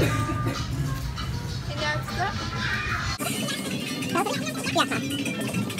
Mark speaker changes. Speaker 1: 听 见吃。